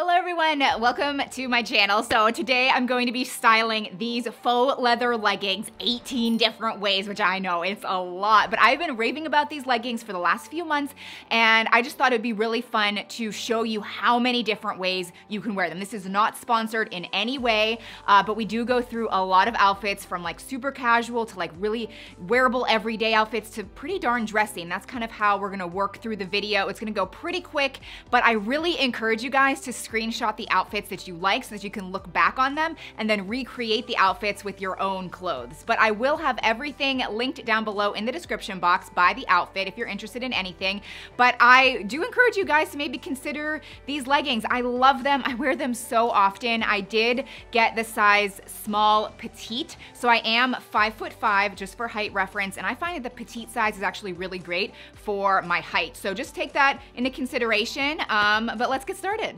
Hello everyone, welcome to my channel. So today I'm going to be styling these faux leather leggings 18 different ways, which I know it's a lot, but I've been raving about these leggings for the last few months and I just thought it'd be really fun to show you how many different ways you can wear them. This is not sponsored in any way, uh, but we do go through a lot of outfits from like super casual to like really wearable everyday outfits to pretty darn dressy. And that's kind of how we're gonna work through the video. It's gonna go pretty quick, but I really encourage you guys to screenshot the outfits that you like so that you can look back on them and then recreate the outfits with your own clothes. But I will have everything linked down below in the description box by the outfit if you're interested in anything. But I do encourage you guys to maybe consider these leggings. I love them. I wear them so often. I did get the size small petite. So I am five foot five just for height reference. And I find that the petite size is actually really great for my height. So just take that into consideration. Um, but let's get started.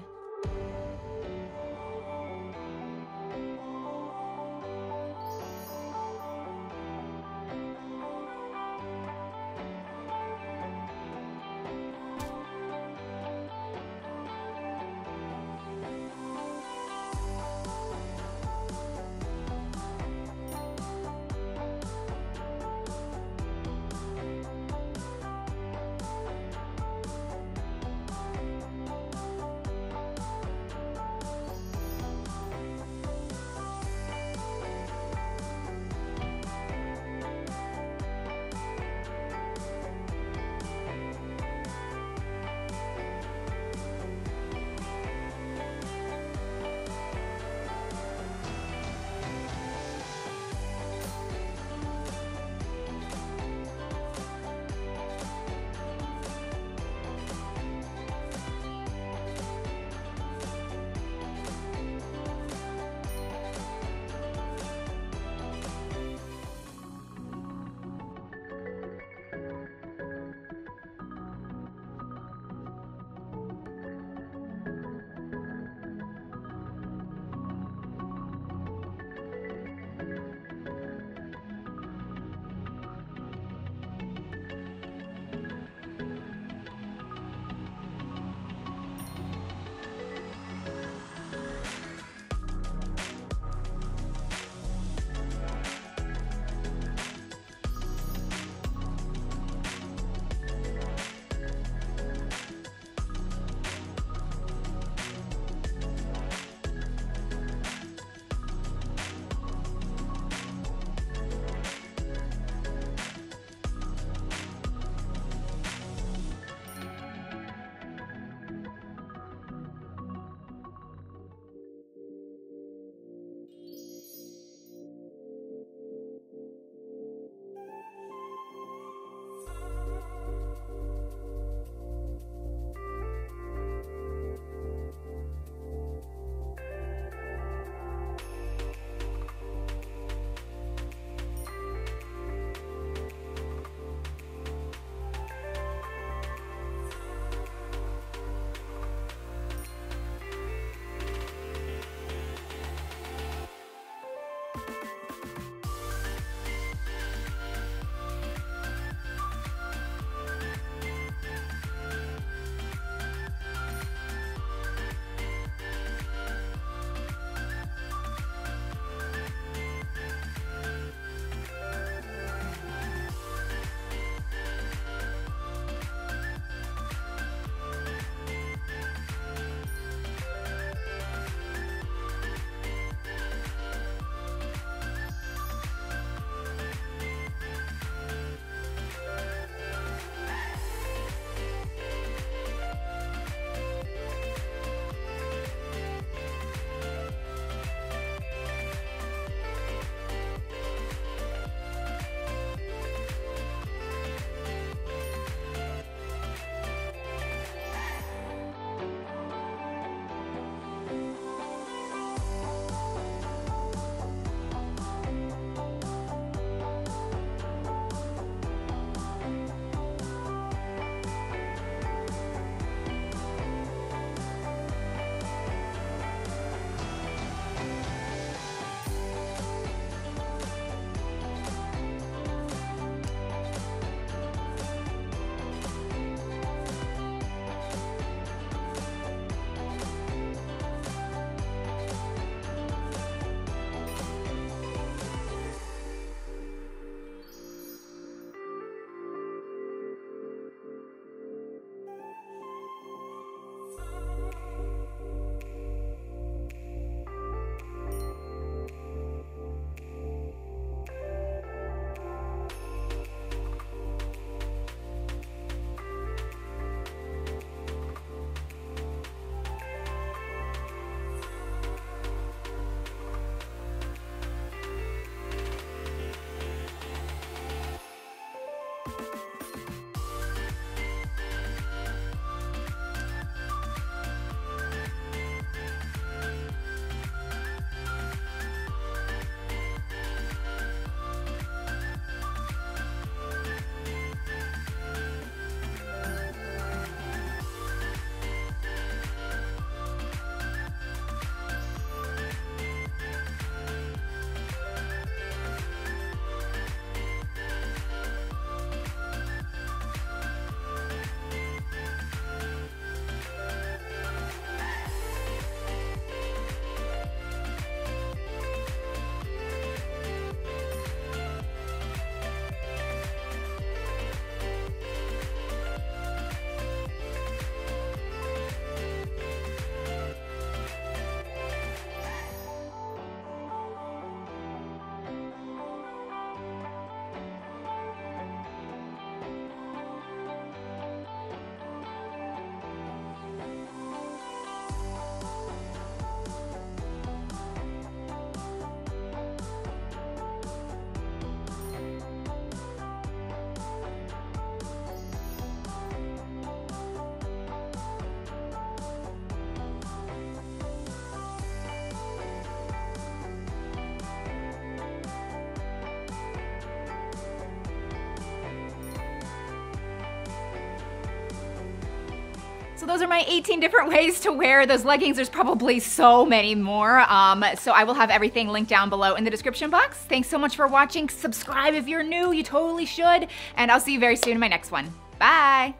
So those are my 18 different ways to wear those leggings. There's probably so many more. Um, so I will have everything linked down below in the description box. Thanks so much for watching. Subscribe if you're new, you totally should. And I'll see you very soon in my next one. Bye.